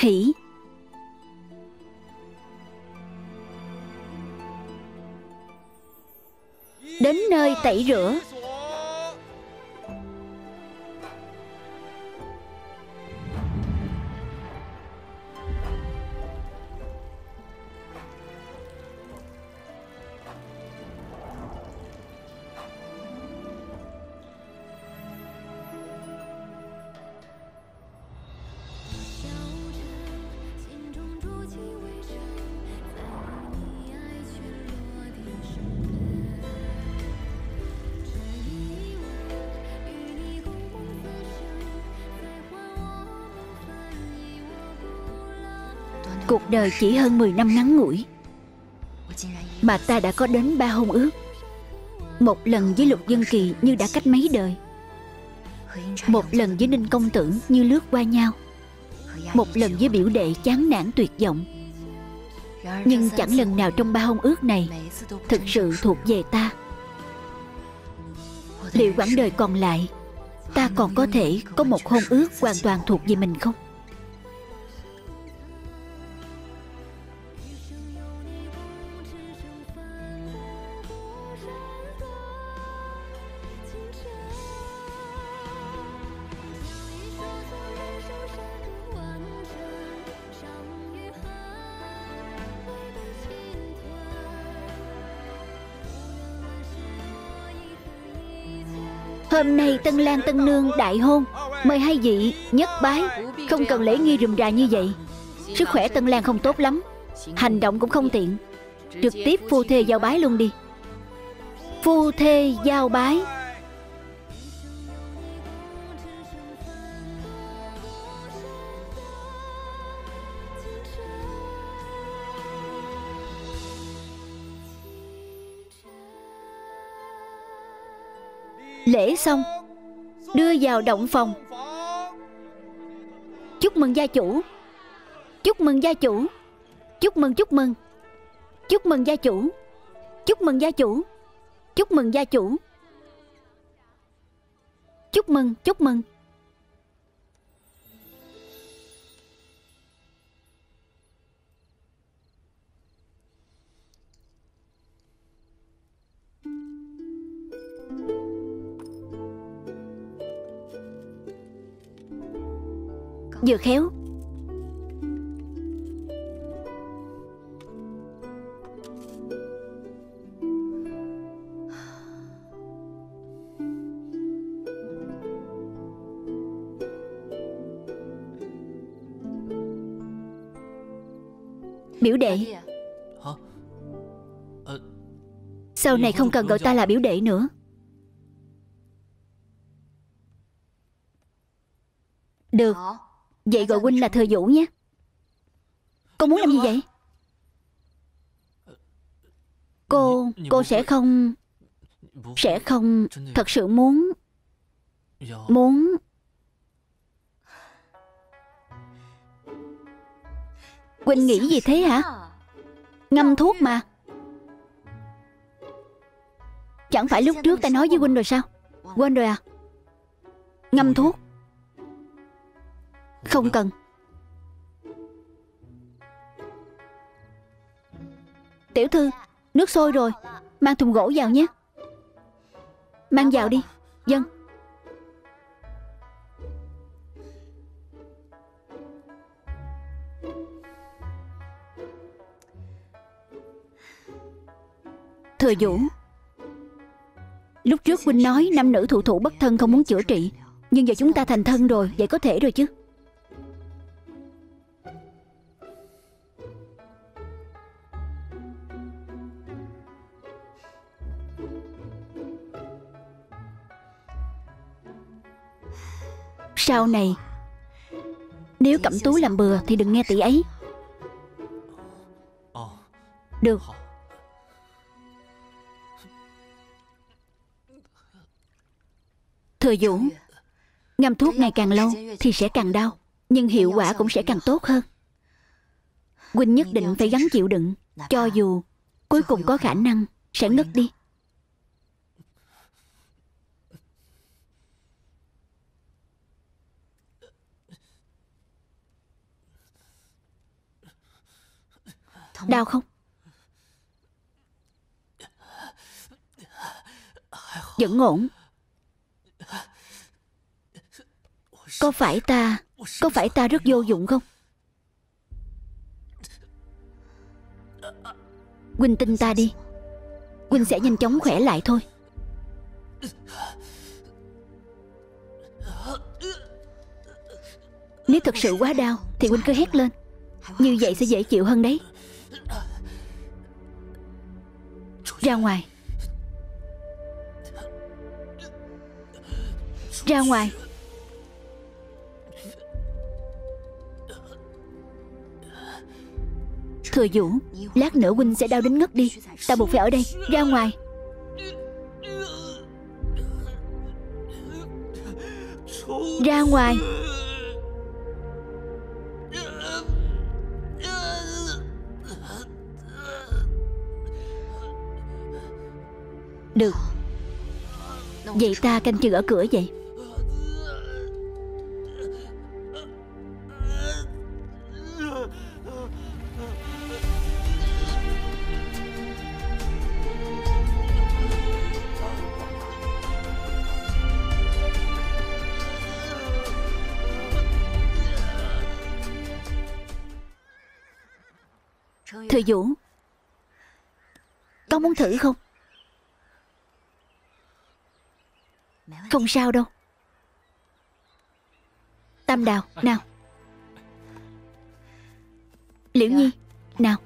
hỷ. Đến nơi tẩy rửa. Cuộc đời chỉ hơn 10 năm ngắn ngủi. Mà ta đã có đến ba hôn ước. Một lần với Lục Dân Kỳ như đã cách mấy đời. Một lần với Ninh Công Tử như lướt qua nhau. Một lần với biểu đệ chán nản tuyệt vọng. Nhưng chẳng lần nào trong ba hôn ước này Thực sự thuộc về ta. Liệu quãng đời còn lại, Ta còn có thể có một hôn ước hoàn toàn thuộc về mình không? Hôm nay Tân Lan Tân Nương đại hôn, Mời hai vị nhất bái, Không cần lễ nghi rườm rà như vậy. Sức khỏe Tân Lan không tốt lắm, Hành động cũng không tiện. Trực tiếp phu thê giao bái luôn đi. Phu thê giao bái. Lễ xong, Đưa vào động phòng. Chúc mừng gia chủ. Chúc mừng gia chủ. Chúc mừng chúc mừng. Chúc mừng gia chủ. Chúc mừng gia chủ. Chúc mừng gia chủ. Chúc mừng chúc mừng. Vừa khéo. Biểu đệ. Sau này không cần gọi ta là biểu đệ nữa. Được Vậy gọi huynh là thừa vũ nhé. Cô muốn làm gì vậy? Cô Cô sẽ không Sẽ không Thật sự muốn Muốn Huynh nghĩ gì thế hả? Ngâm thuốc mà. Chẳng phải lúc trước ta nói với Huynh rồi sao? Quên rồi à? Ngâm thuốc. Không cần. Tiểu thư Nước sôi rồi. Mang thùng gỗ vào nhé. Mang vào đi. Dân. Thừa Vũ. Lúc trước huynh nói nam nữ thụ thụ bất thân không muốn chữa trị Nhưng giờ chúng ta thành thân rồi Vậy có thể rồi chứ Sau này. Nếu Cẩm Tú làm bừa Thì đừng nghe tỷ ấy. Được. Thừa Vũ Ngâm thuốc ngày càng lâu Thì sẽ càng đau, Nhưng hiệu quả cũng sẽ càng tốt hơn. Quỳnh nhất định phải gắng chịu đựng, Cho dù Cuối cùng có khả năng Sẽ ngất đi. Đau không? Vẫn ổn. Có phải ta, Có phải ta rất vô dụng không? Quỳnh tin ta đi. Quỳnh sẽ nhanh chóng khỏe lại thôi. Nếu thật sự quá đau, Thì Quỳnh cứ hét lên. Như vậy sẽ dễ chịu hơn đấy. Ra ngoài. Ra ngoài. Thừa Vũ, Lát nữa huynh sẽ đau đến ngất đi. Ta buộc phải ở đây. Ra ngoài. Ra ngoài. Được. Vậy ta canh chừng ở cửa vậy. Thừa Vũ Con muốn thử không? Không sao đâu. Tam đào, Nào. Liễu Nhi, Nào.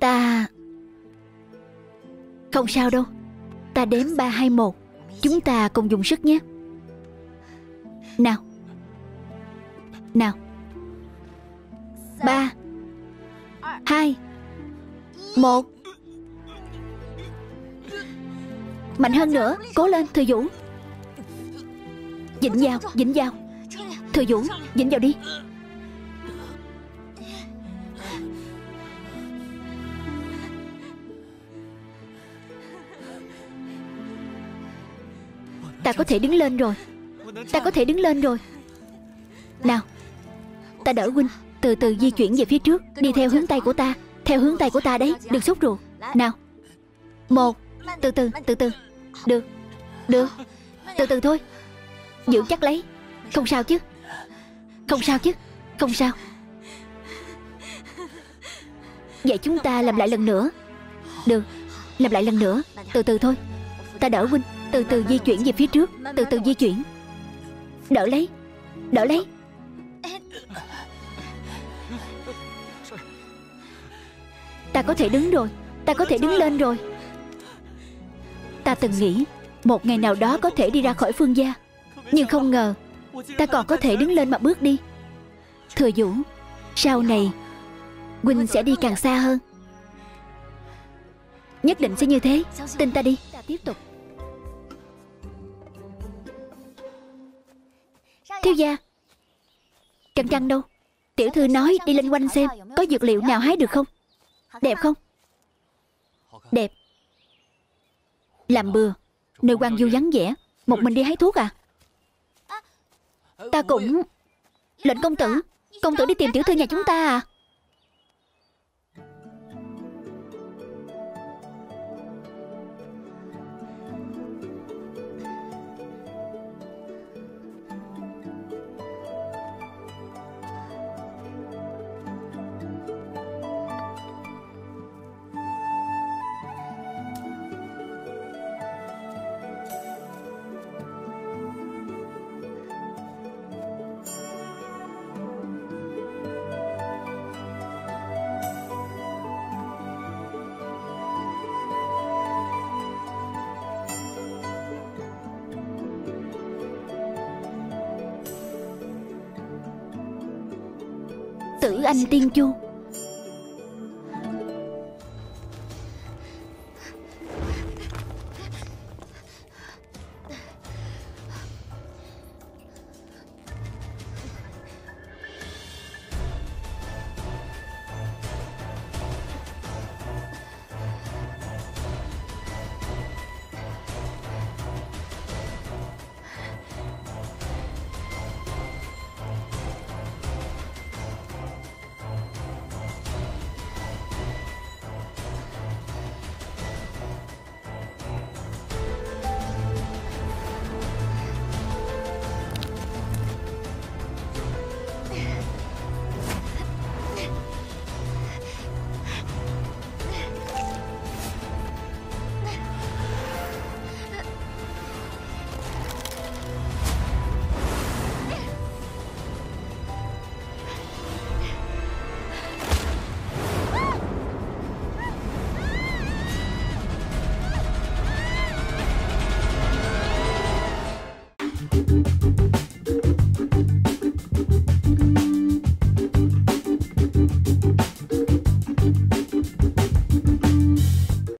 Ta Không sao đâu. Ta đếm ba hai một. Chúng ta cùng dùng sức nhé. Nào. Nào. Ba, Hai, Một. Mạnh hơn nữa Cố lên Thừa dũng. Dĩnh vào Dĩnh vào Thừa dũng, Dĩnh vào đi. Ta có thể đứng lên rồi. Ta có thể đứng lên rồi. Nào Ta đỡ huynh Từ từ di chuyển về phía trước Đi theo hướng tay của ta Theo hướng tay của ta đấy. Đừng sốt ruột. Nào. Một Từ từ Từ từ. Được. Được. Từ từ thôi. Giữ chắc lấy. Không sao chứ. Không sao chứ. Không sao. Vậy chúng ta làm lại lần nữa. Được. Làm lại lần nữa. Từ từ thôi. Ta đỡ huynh. Từ từ di chuyển về phía trước. Từ từ di chuyển. Đỡ lấy. Đỡ lấy. Ta có thể đứng rồi. Ta có thể đứng lên rồi. Ta từng nghĩ, Một ngày nào đó có thể đi ra khỏi phương gia. Nhưng không ngờ, Ta còn có thể đứng lên mà bước đi. Thừa Vũ Sau này, quỳnh sẽ đi càng xa hơn. Nhất định sẽ như thế. Tin ta đi. Tiếp tục Thiếu gia Trăng trăng đâu? Tiểu thư nói đi lên quanh xem, Có dược liệu nào hái được không? Đẹp không? Đẹp. Làm bừa. Nơi quan du vắng vẻ. Một mình đi hái thuốc à? Ta cũng Lệnh công tử. Công tử đi tìm tiểu thư nhà chúng ta à? Tử Anh Tiên Chu.